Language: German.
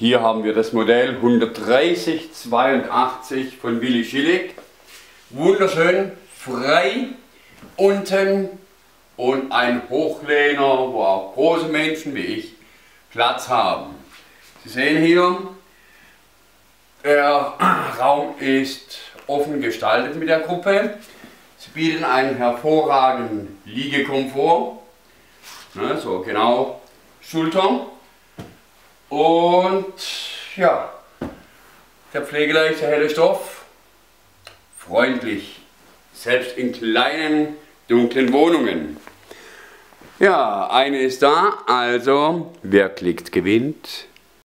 Hier haben wir das Modell 13082 von Willi Schillig. Wunderschön, frei unten und ein Hochlehner, wo auch große Menschen wie ich Platz haben. Sie sehen hier, der Raum ist offen gestaltet mit der Gruppe. Sie bieten einen hervorragenden Liegekomfort. Ne, so genau Schulter. Und ja, der pflegeleichte helle Stoff, freundlich, selbst in kleinen, dunklen Wohnungen. Ja, eine ist da, also wer klickt, gewinnt.